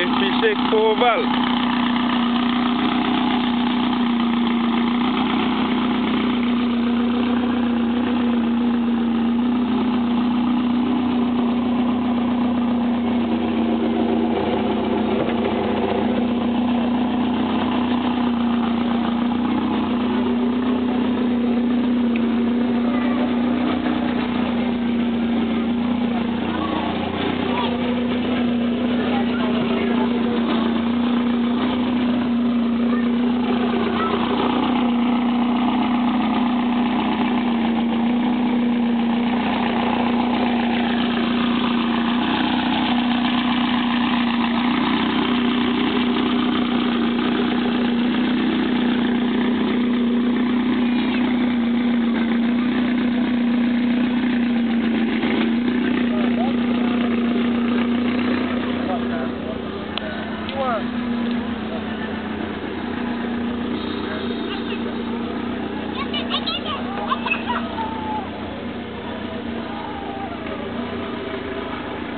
Bezpichek Oval.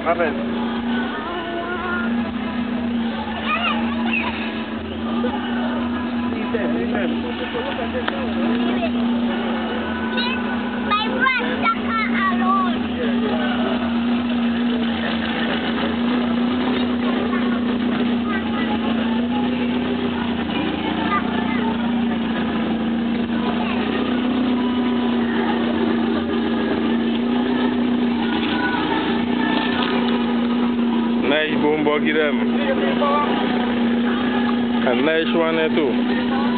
Va bene. Sì, sì, sì. Bois Guilhem. A nice one there too.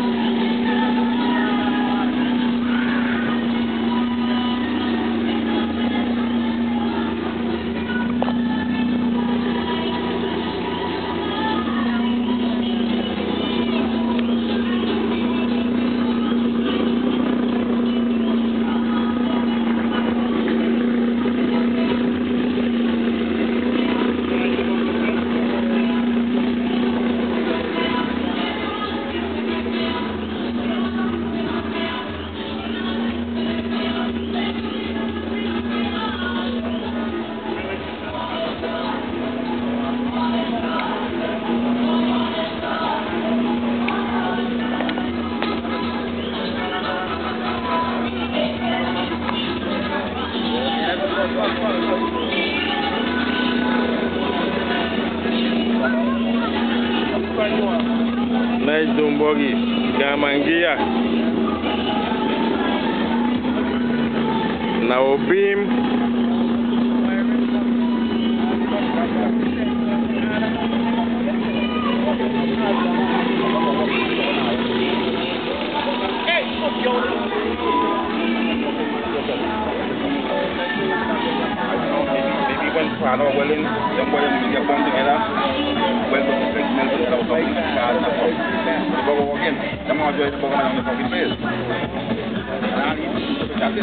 Nice Dombogi, Gamangia. Naobim. Beam. Maybe when father willing, then boy we get one together. Well, the six men to the public father. The go again. Come on, join the on the fucking face. That's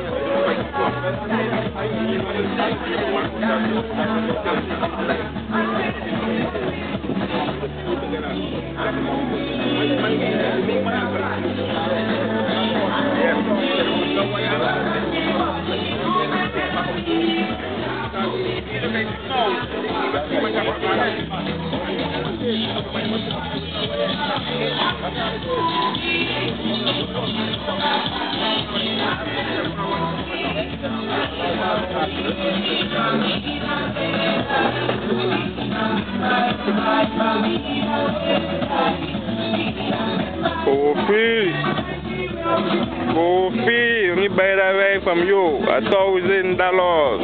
it. Get up. Kofi, kofi, ni bay da wey fam yo, a thousand dollars.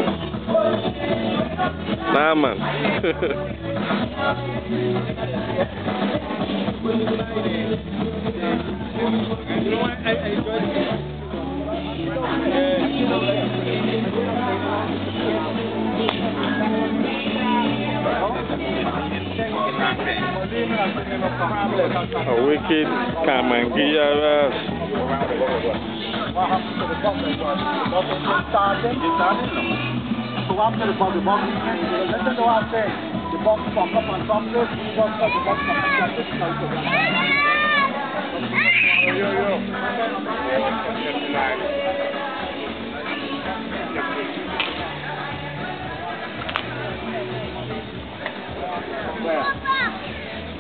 Nah man. you know what, I, I enjoyed it. A wicked Kamangia ras. What happened to the bottom? So after the bottom, the bottom, listen to what I'm saying. The bottom from up and from this, the bottom from the bottom from this, the bottom from this. Yo, yo.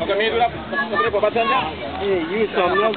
Oké, meer doen.